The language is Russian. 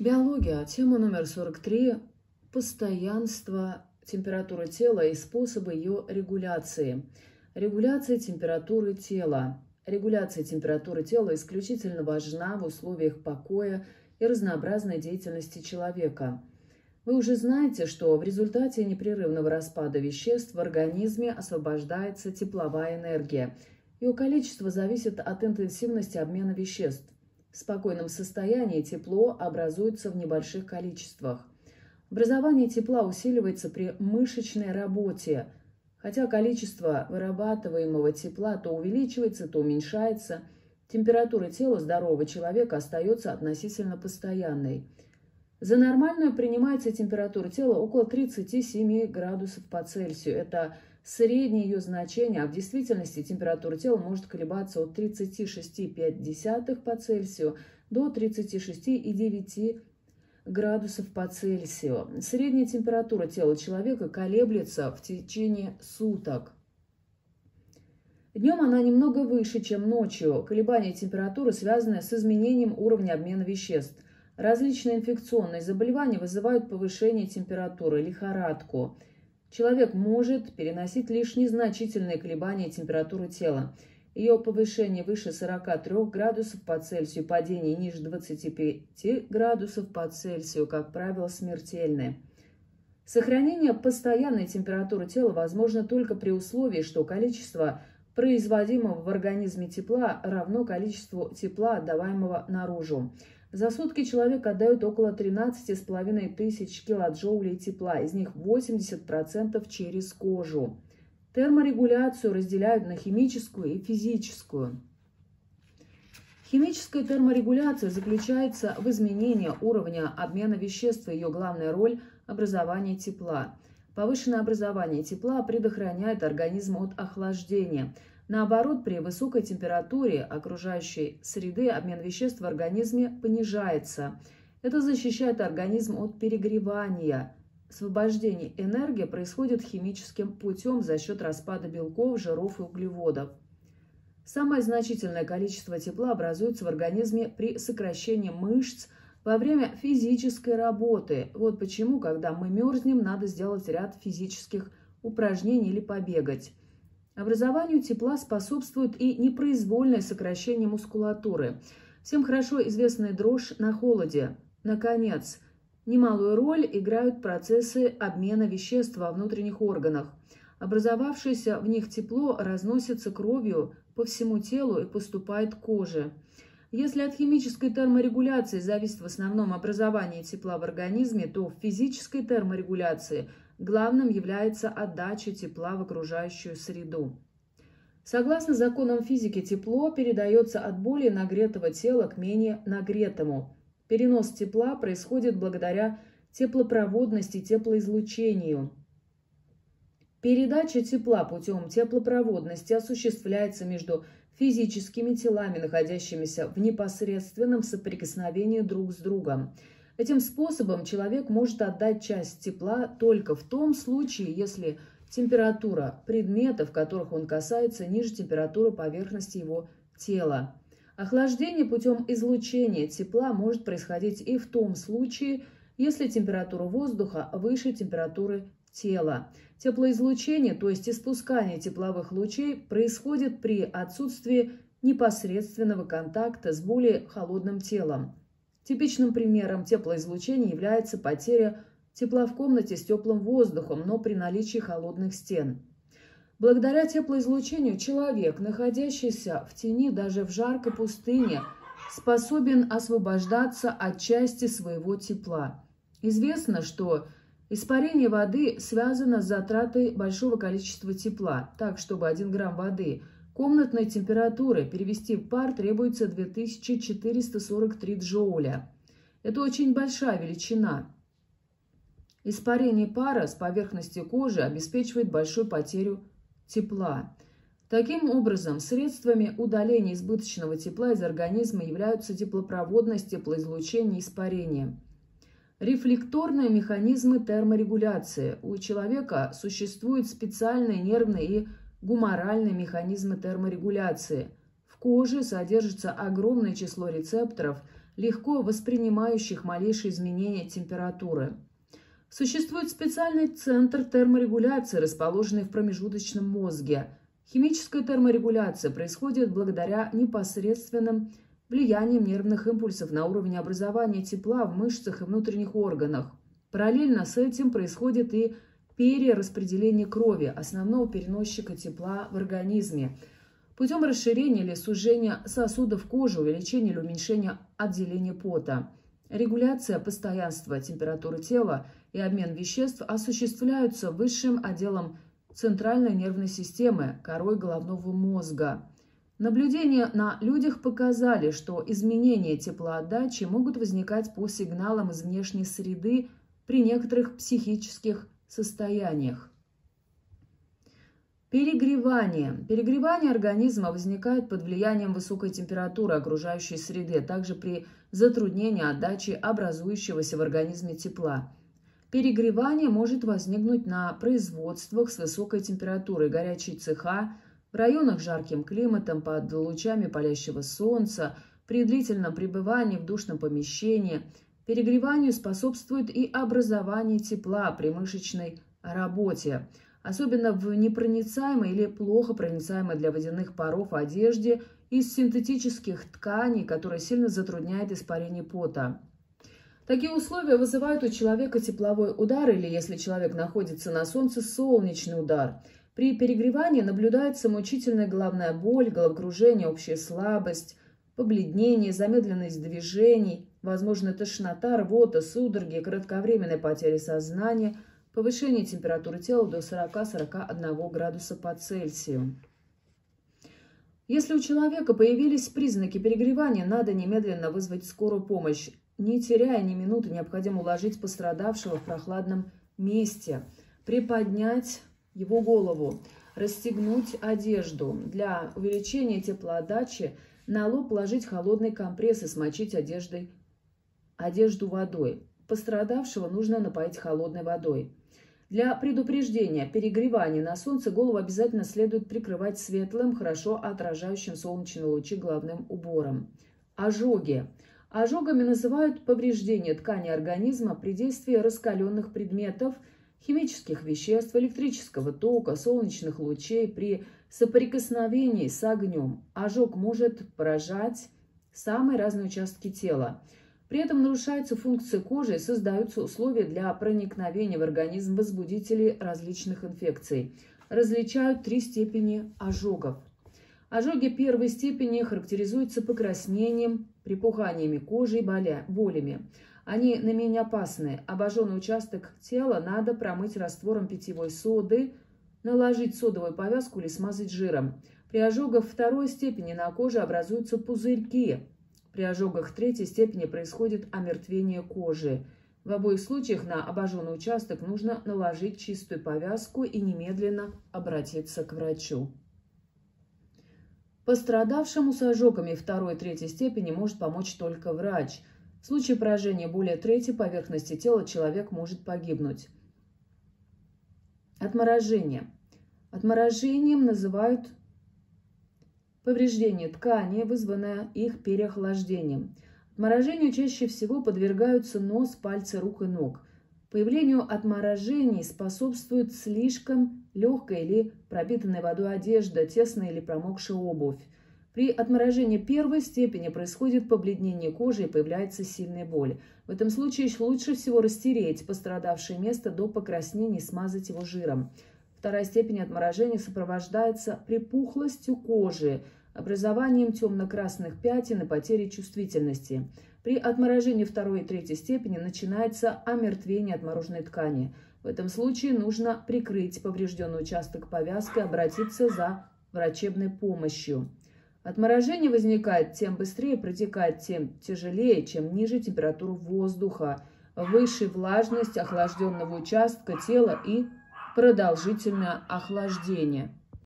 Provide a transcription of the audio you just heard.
Биология. Тема номер 43. Постоянство температуры тела и способы ее регуляции. Регуляция температуры тела. Регуляция температуры тела исключительно важна в условиях покоя и разнообразной деятельности человека. Вы уже знаете, что в результате непрерывного распада веществ в организме освобождается тепловая энергия. Ее количество зависит от интенсивности обмена веществ. В спокойном состоянии тепло образуется в небольших количествах. Образование тепла усиливается при мышечной работе, хотя количество вырабатываемого тепла то увеличивается, то уменьшается. Температура тела здорового человека остается относительно постоянной. За нормальную принимается температура тела около 37 градусов по Цельсию. Это Среднее ее значение, а в действительности температура тела может колебаться от 36,5 по Цельсию до 36,9 градусов по Цельсию. Средняя температура тела человека колеблется в течение суток. Днем она немного выше, чем ночью. Колебания температуры связаны с изменением уровня обмена веществ. Различные инфекционные заболевания вызывают повышение температуры, лихорадку – Человек может переносить лишь незначительные колебания температуры тела. Ее повышение выше 43 градусов по Цельсию, падение ниже 25 градусов по Цельсию, как правило, смертельное. Сохранение постоянной температуры тела возможно только при условии, что количество производимого в организме тепла равно количеству тепла, отдаваемого наружу. За сутки человек отдает около 13,5 тысяч килоджоулей тепла, из них 80% через кожу. Терморегуляцию разделяют на химическую и физическую. Химическая терморегуляция заключается в изменении уровня обмена веществ и ее главная роль – образование тепла. Повышенное образование тепла предохраняет организм от охлаждения – Наоборот, при высокой температуре окружающей среды обмен веществ в организме понижается. Это защищает организм от перегревания. Освобождение энергии происходит химическим путем за счет распада белков, жиров и углеводов. Самое значительное количество тепла образуется в организме при сокращении мышц во время физической работы. Вот почему, когда мы мерзнем, надо сделать ряд физических упражнений или побегать. Образованию тепла способствует и непроизвольное сокращение мускулатуры. Всем хорошо известная дрожь на холоде. Наконец, немалую роль играют процессы обмена веществ во внутренних органах. Образовавшееся в них тепло разносится кровью по всему телу и поступает к коже. Если от химической терморегуляции зависит в основном образование тепла в организме, то в физической терморегуляции главным является отдача тепла в окружающую среду. Согласно законам физики, тепло передается от более нагретого тела к менее нагретому. Перенос тепла происходит благодаря теплопроводности теплоизлучению. Передача тепла путем теплопроводности осуществляется между физическими телами, находящимися в непосредственном соприкосновении друг с другом – Этим способом человек может отдать часть тепла только в том случае, если температура предметов, которых он касается, ниже температуры поверхности его тела. Охлаждение путем излучения тепла может происходить и в том случае, если температура воздуха выше температуры тела. Теплоизлучение, то есть испускание тепловых лучей, происходит при отсутствии непосредственного контакта с более холодным телом. Типичным примером теплоизлучения является потеря тепла в комнате с теплым воздухом, но при наличии холодных стен. Благодаря теплоизлучению человек, находящийся в тени даже в жаркой пустыне, способен освобождаться от части своего тепла. Известно, что испарение воды связано с затратой большого количества тепла, так, чтобы 1 грамм воды – Комнатной температуры перевести в пар требуется 2443 джоуля. Это очень большая величина. Испарение пара с поверхности кожи обеспечивает большую потерю тепла. Таким образом, средствами удаления избыточного тепла из организма являются теплопроводность, теплоизлучение и испарение. Рефлекторные механизмы терморегуляции. У человека существуют специальные нервные и гуморальные механизмы терморегуляции. В коже содержится огромное число рецепторов, легко воспринимающих малейшие изменения температуры. Существует специальный центр терморегуляции, расположенный в промежуточном мозге. Химическая терморегуляция происходит благодаря непосредственным влиянием нервных импульсов на уровень образования тепла в мышцах и внутренних органах. Параллельно с этим происходит и перераспределение крови, основного переносчика тепла в организме, путем расширения или сужения сосудов кожи, увеличения или уменьшения отделения пота. Регуляция постоянства температуры тела и обмен веществ осуществляются высшим отделом центральной нервной системы, корой головного мозга. Наблюдения на людях показали, что изменения теплоотдачи могут возникать по сигналам из внешней среды при некоторых психических состояниях. Перегревание. Перегревание организма возникает под влиянием высокой температуры окружающей среды, а также при затруднении отдачи образующегося в организме тепла. Перегревание может возникнуть на производствах с высокой температурой, горячие цеха, в районах с жарким климатом, под лучами палящего солнца, при длительном пребывании в душном помещении – Перегреванию способствует и образование тепла при мышечной работе, особенно в непроницаемой или плохо проницаемой для водяных паров одежде из синтетических тканей, которая сильно затрудняет испарение пота. Такие условия вызывают у человека тепловой удар или, если человек находится на солнце, солнечный удар. При перегревании наблюдается мучительная головная боль, головокружение, общая слабость, побледнение, замедленность движений, возможно тошнота, рвота, судороги, кратковременная потеря сознания, повышение температуры тела до 40-41 градуса по Цельсию. Если у человека появились признаки перегревания, надо немедленно вызвать скорую помощь. Не теряя ни минуты, необходимо уложить пострадавшего в прохладном месте, приподнять его голову, расстегнуть одежду. Для увеличения теплоотдачи на лоб положить холодный компресс и смочить одеждой одежду водой. Пострадавшего нужно напоить холодной водой. Для предупреждения перегревания на солнце голову обязательно следует прикрывать светлым, хорошо отражающим солнечные лучи головным убором. Ожоги. Ожогами называют повреждение ткани организма при действии раскаленных предметов, химических веществ, электрического тока, солнечных лучей при соприкосновении с огнем. Ожог может поражать самые разные участки тела. При этом нарушается функция кожи и создаются условия для проникновения в организм возбудителей различных инфекций. Различают три степени ожогов. Ожоги первой степени характеризуются покраснением, припуханиями кожи и болями. Они наименее опасны. Обожженный участок тела надо промыть раствором питьевой соды, наложить содовую повязку или смазать жиром. При ожогах второй степени на коже образуются пузырьки, при ожогах третьей степени происходит омертвение кожи. В обоих случаях на обожженный участок нужно наложить чистую повязку и немедленно обратиться к врачу. Пострадавшему с ожогами второй и третьей степени может помочь только врач. В случае поражения более третьей поверхности тела человек может погибнуть. Отморожение. Отморожением называют Повреждение ткани, вызванное их переохлаждением. Отморожению чаще всего подвергаются нос, пальцы рук и ног. Появлению отморожений способствует слишком легкая или пропитанная водой одежда, тесная или промокшая обувь. При отморожении первой степени происходит побледнение кожи и появляется сильная боль. В этом случае лучше всего растереть пострадавшее место до покраснения и смазать его жиром. Вторая степень отморожения сопровождается припухлостью кожи, образованием темно-красных пятен и потерей чувствительности. При отморожении второй и третьей степени начинается омертвение отмороженной ткани. В этом случае нужно прикрыть поврежденный участок повязкой, обратиться за врачебной помощью. Отморожение возникает тем быстрее, протекает тем тяжелее, чем ниже температура воздуха, выше влажность охлажденного участка тела и продолжительное охлаждение.